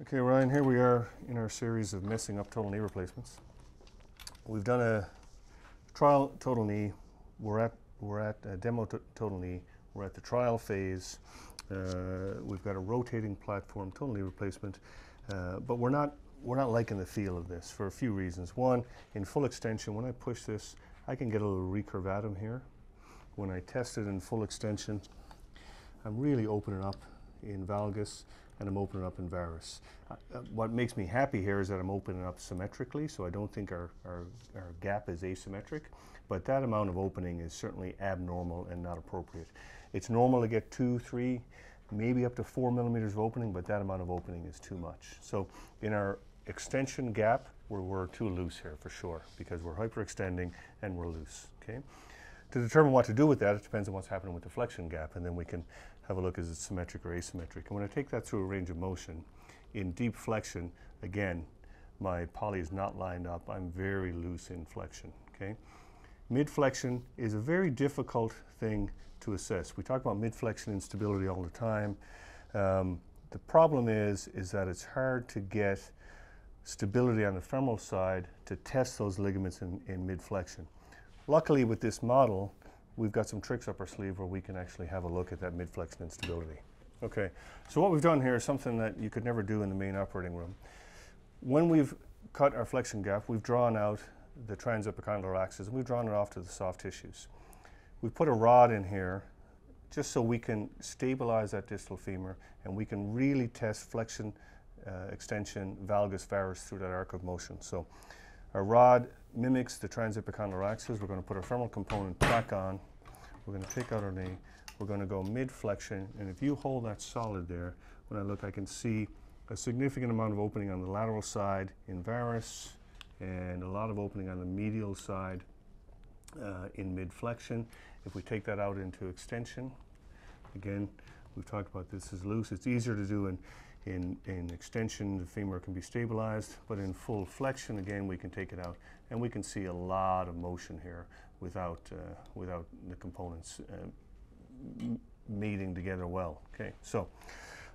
Okay, Ryan, here we are in our series of messing up total knee replacements. We've done a trial total knee. We're at we're at a demo total knee. We're at the trial phase. Uh, we've got a rotating platform total knee replacement, uh, but we're not we're not liking the feel of this for a few reasons. One, in full extension, when I push this, I can get a little recurvatum here. When I test it in full extension, I'm really opening up in valgus and I'm opening up in varus. Uh, uh, what makes me happy here is that I'm opening up symmetrically, so I don't think our, our, our, gap is asymmetric, but that amount of opening is certainly abnormal and not appropriate. It's normal to get two, three, maybe up to four millimeters of opening, but that amount of opening is too much. So in our extension gap, we're, we're too loose here for sure, because we're hyperextending and we're loose, okay? To determine what to do with that, it depends on what's happening with the flexion gap, and then we can have a look is it symmetric or asymmetric. And when I take that through a range of motion, in deep flexion, again, my poly is not lined up. I'm very loose in flexion, okay? Mid-flexion is a very difficult thing to assess. We talk about mid-flexion instability all the time. Um, the problem is, is that it's hard to get stability on the femoral side to test those ligaments in, in mid-flexion. Luckily with this model, we've got some tricks up our sleeve where we can actually have a look at that mid-flexion instability. Okay, so what we've done here is something that you could never do in the main operating room. When we've cut our flexion gap, we've drawn out the transepicondylar axis and we've drawn it off to the soft tissues. We've put a rod in here just so we can stabilize that distal femur and we can really test flexion, uh, extension, valgus, varus through that arc of motion. So our rod mimics the transepicondylar axis. We're going to put our femoral component back on. We're going to take out our knee. We're going to go mid-flexion, and if you hold that solid there, when I look, I can see a significant amount of opening on the lateral side in varus, and a lot of opening on the medial side uh, in mid-flexion. If we take that out into extension, again, we've talked about this is loose. It's easier to do in in, in extension, the femur can be stabilized, but in full flexion, again, we can take it out. And we can see a lot of motion here without, uh, without the components uh, meeting together well. Okay, so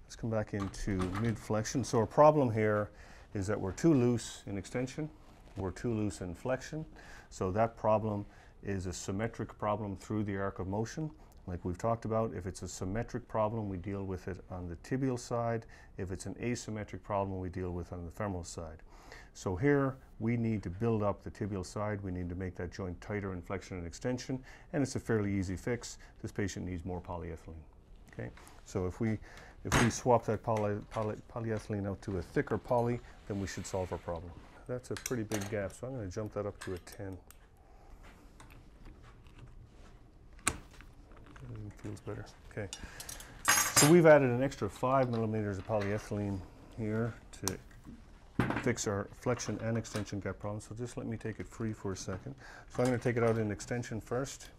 let's come back into mid-flexion. So our problem here is that we're too loose in extension, we're too loose in flexion. So that problem is a symmetric problem through the arc of motion. Like we've talked about, if it's a symmetric problem, we deal with it on the tibial side. If it's an asymmetric problem, we deal with it on the femoral side. So here, we need to build up the tibial side. We need to make that joint tighter in flexion and extension, and it's a fairly easy fix. This patient needs more polyethylene. Okay, so if we if we swap that poly, poly, polyethylene out to a thicker poly, then we should solve our problem. That's a pretty big gap, so I'm going to jump that up to a 10. Feels better. Okay. So we've added an extra five millimeters of polyethylene here to fix our flexion and extension gap problem. So just let me take it free for a second. So I'm going to take it out in extension first.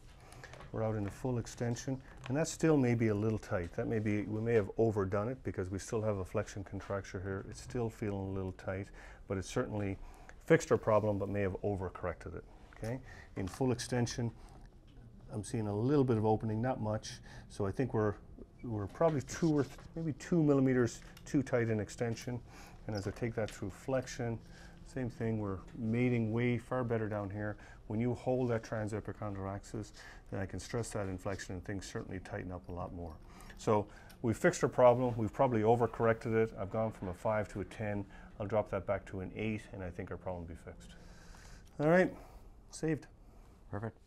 We're out in the full extension, and that still may be a little tight. That may be, we may have overdone it because we still have a flexion contracture here. It's still feeling a little tight, but it's certainly fixed our problem, but may have overcorrected it. Okay, in full extension, I'm seeing a little bit of opening, not much. So I think we're, we're probably two or maybe two millimeters too tight in extension. And as I take that through flexion, same thing, we're mating way far better down here. When you hold that transepicondylar axis, then I can stress that in flexion and things certainly tighten up a lot more. So we've fixed our problem. We've probably overcorrected it. I've gone from a 5 to a 10. I'll drop that back to an 8, and I think our problem will be fixed. All right, saved. Perfect.